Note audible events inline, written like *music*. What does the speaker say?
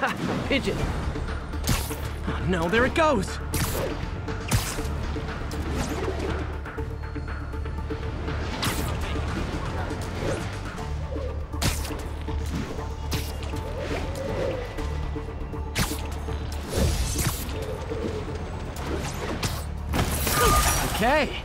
Ha! *laughs* Pigeon! Oh no, there it goes! Okay.